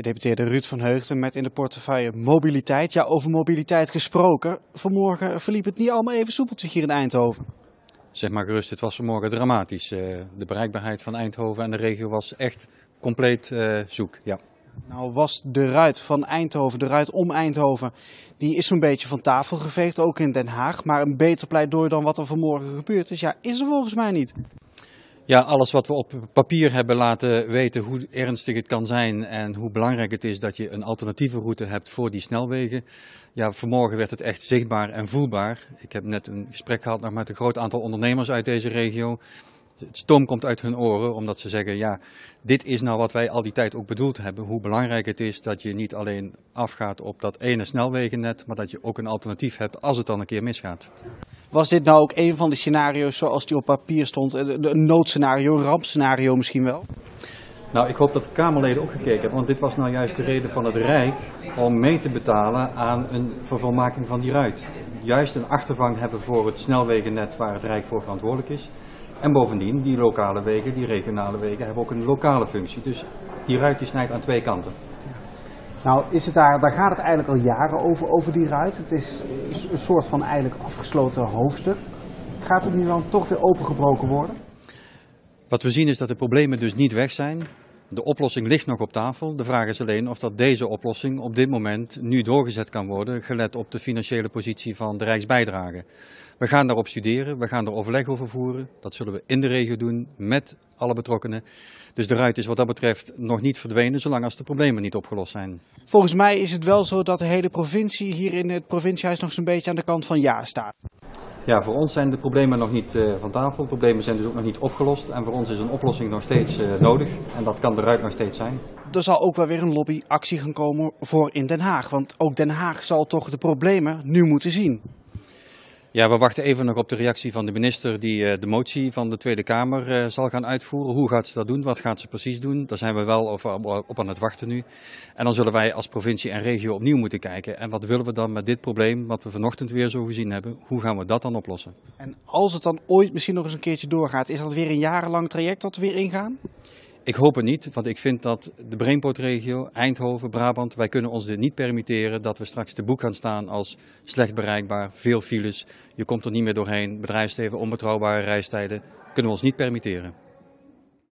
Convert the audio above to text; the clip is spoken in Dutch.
Gedeputeerde Ruud van Heugden met in de portefeuille mobiliteit. Ja, over mobiliteit gesproken. Vanmorgen verliep het niet allemaal even soepeltjes hier in Eindhoven. Zeg maar gerust, het was vanmorgen dramatisch. Eh, de bereikbaarheid van Eindhoven en de regio was echt compleet uh, zoek. Ja. Nou was de ruit van Eindhoven, de ruit om Eindhoven, die is zo'n beetje van tafel geveegd, ook in Den Haag. Maar een beter pleidooi dan wat er vanmorgen gebeurd is, ja, is er volgens mij niet. Ja, alles wat we op papier hebben laten weten hoe ernstig het kan zijn en hoe belangrijk het is dat je een alternatieve route hebt voor die snelwegen. Ja, vanmorgen werd het echt zichtbaar en voelbaar. Ik heb net een gesprek gehad nog met een groot aantal ondernemers uit deze regio het stoom komt uit hun oren, omdat ze zeggen, ja, dit is nou wat wij al die tijd ook bedoeld hebben. Hoe belangrijk het is dat je niet alleen afgaat op dat ene snelwegennet, maar dat je ook een alternatief hebt als het dan een keer misgaat. Was dit nou ook een van de scenario's zoals die op papier stond? Een noodscenario, een rampscenario misschien wel? Nou, ik hoop dat de Kamerleden ook gekeken hebben, want dit was nou juist de reden van het Rijk om mee te betalen aan een vervolmaking van die ruit. Juist een achtervang hebben voor het snelwegennet waar het Rijk voor verantwoordelijk is. En bovendien, die lokale wegen, die regionale wegen, hebben ook een lokale functie. Dus die ruit die snijdt aan twee kanten. Nou, is het daar, daar gaat het eigenlijk al jaren over, over die ruit. Het is een soort van eigenlijk afgesloten hoofdstuk. Gaat het nu dan toch weer opengebroken worden? Wat we zien is dat de problemen dus niet weg zijn. De oplossing ligt nog op tafel. De vraag is alleen of dat deze oplossing op dit moment nu doorgezet kan worden, gelet op de financiële positie van de Rijksbijdrage. We gaan daarop studeren, we gaan er overleg over voeren. Dat zullen we in de regio doen met alle betrokkenen. Dus de ruit is wat dat betreft nog niet verdwenen, zolang als de problemen niet opgelost zijn. Volgens mij is het wel zo dat de hele provincie hier in het provinciehuis nog zo'n beetje aan de kant van ja staat. Ja, voor ons zijn de problemen nog niet uh, van tafel. De problemen zijn dus ook nog niet opgelost. En voor ons is een oplossing nog steeds uh, nodig. En dat kan de ruit nog steeds zijn. Er zal ook wel weer een lobbyactie gaan komen voor in Den Haag. Want ook Den Haag zal toch de problemen nu moeten zien. Ja, we wachten even nog op de reactie van de minister die uh, de motie van de Tweede Kamer uh, zal gaan uitvoeren. Hoe gaat ze dat doen? Wat gaat ze precies doen? Daar zijn we wel op, aan het wachten nu. En dan zullen wij als provincie en regio opnieuw moeten kijken. En wat willen we dan met dit probleem, wat we vanochtend weer zo gezien hebben, hoe gaan we dat dan oplossen? En als het dan ooit misschien nog eens een keertje doorgaat, is dat weer een jarenlang traject dat we weer ingaan? Ik hoop het niet, want ik vind dat de Brainport-regio, Eindhoven, Brabant, wij kunnen ons dit niet permitteren dat we straks te boek gaan staan als slecht bereikbaar, veel files. Je komt er niet meer doorheen, bedrijfsleven, onbetrouwbare reistijden, kunnen we ons niet permitteren.